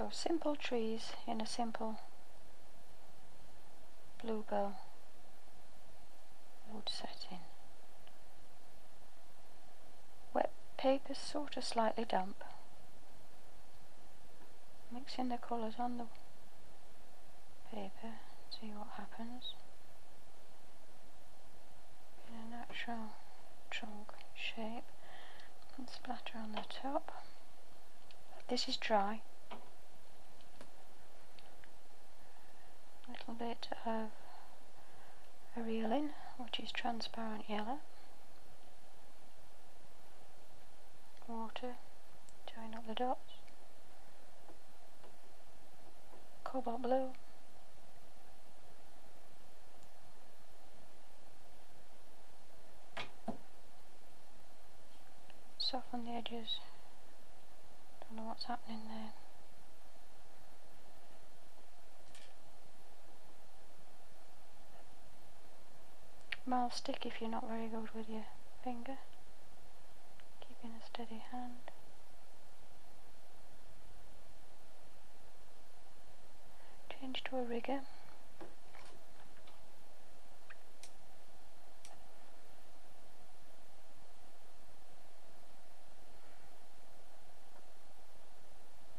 So simple trees in a simple bluebell wood setting. Wet paper sort of slightly damp. Mixing the colours on the paper, see what happens. In a natural trunk shape and splatter on the top. This is dry. A little bit of Aureolin, which is transparent yellow. Water, join up the dots. Cobalt blue. Soften the edges. Don't know what's happening there. Mahl stick if you're not very good with your finger. Keeping a steady hand. Change to a rigger.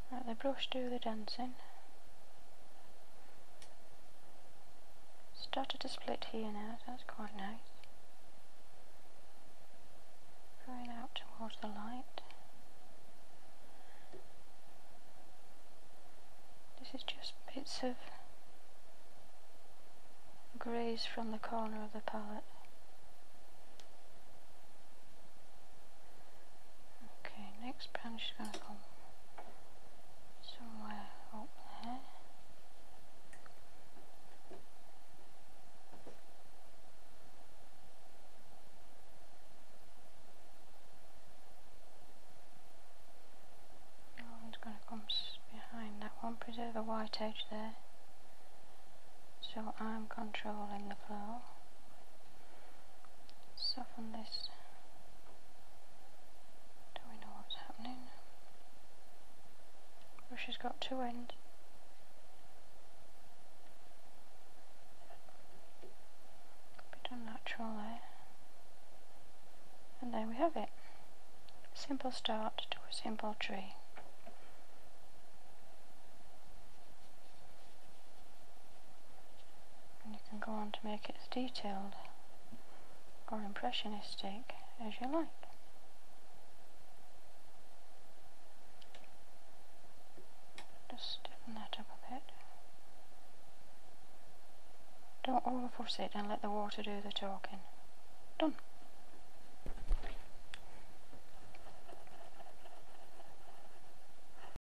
Let the brush do the dancing. Started to split here now, that's quite nice. Going out towards the light. This is just bits of greys from the corner of the palette. Okay, next branch is going to come somewhere up there. That one's going to come that one, a white edge there. So I'm controlling the flow. Soften this. Do we know what's happening? Brush has got two ends. Bit unnatural there. And there we have it. Simple start to a simple tree. And you can go on to make it as detailed or impressionistic as you like. Just stiffen that up a bit. Don't overforce it and let the water do the talking. Done.